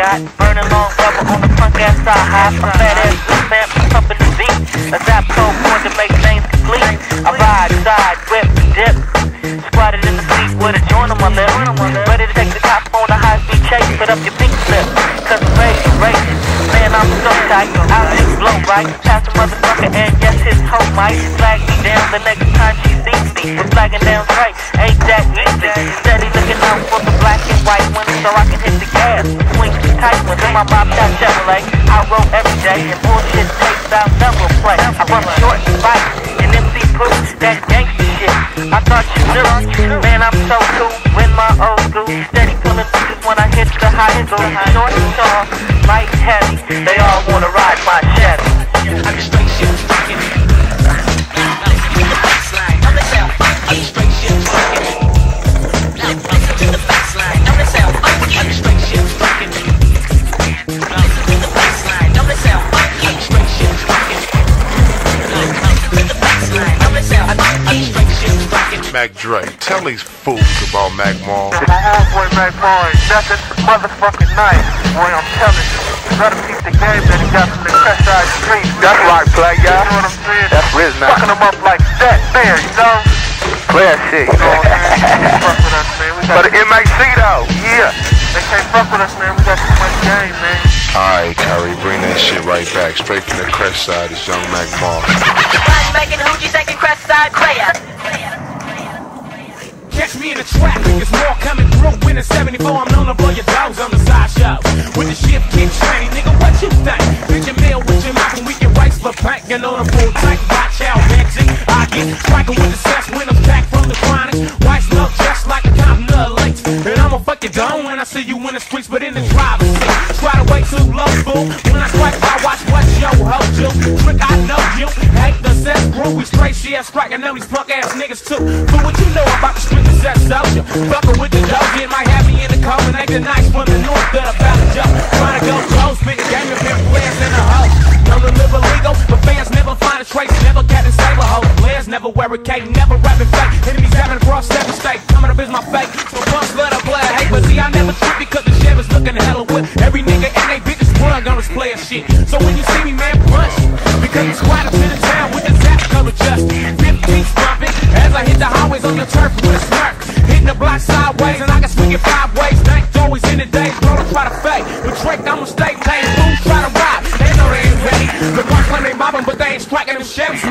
got. Burning long rubber on the punk ass side high. A fat ass blue vamp, pumping the beat. A zap to make things right. Past the motherfucker and yes, his hoe might flag me down the next time she sees me. We're flagging down straight. Ain't that easy. Steady looking out for the black and white ones so I can hit the gas. Swing tight ones in my bop that Chevrolet. I roll every day and bullshit takes out never play. I run short and fight and MC Pooh, that gangsta shit. I thought you knew. Man, I'm so cool. When my old school steady pulling bitches when I hit the high school. Short and tall, light heavy. Mac Dre, tell these fools about Mac Mall. My homeboy Mac Mall ain't nothing motherfucking nice. Boy, I'm telling you. Let him keep the game that he got from the Crest Side Street. That's right, play, You yeah. know what I'm saying? That's Riz now. Fucking them up like that there, you know? Player shit. You know what I'm saying? Fuck with us, man. We For the MAC though, yeah. they can't fuck with us, man. We got too much game, man. Alright, Kyrie, bring that shit right back. Straight from the crest side, it's Young Mac Mall. making hoochie shaking crest side player. The trap, it's more coming through. When it's 74, I'm known to blow your dogs on the side show. When the shit kick shiny, nigga, what you think? Bitch your meal with your mouth and we get rice for. And on a full tank, watch out, exit. I get striking with the sex when I'm back from the chronics. White smoke just like a compton of lights. And I'ma fuck you down when I see you in the streets, but in the driver's seat. Try to wait too low, fool. When I strike, I watch what yo ho do. Trick, I know you. Hate the sex crew, we straight shit strike. Know these punk ass niggas too. But what you know about the street is that soldier? Fucking with the it might have me in the car and ain't the nice from the north that about to jump. Trying to go close, spit the game and pimp players in the house. Known to live illegal, but fans never find a trace. Never cat and saber hoe. Players never wear a cape, never rapping fake. Enemies having across seven state. Coming up is my fate. So punks let her play hate, but see I never trip because the sheriff's looking hella whip. Every nigga and they bitches sprung on this player shit. So when you see me, man, punch. Because it's quite a bit of town with the zap cover just 15 stomping as I hit the highways on the turf with a smirk. Hitting the block sideways and I can swing it five ways. Thanks always in the day, bro, to try to fake. But Drake, I'ma stay paid. Fools try to ride, they know they ain't ready. The punch claim they mobbing, but they ain't striking them Chevys.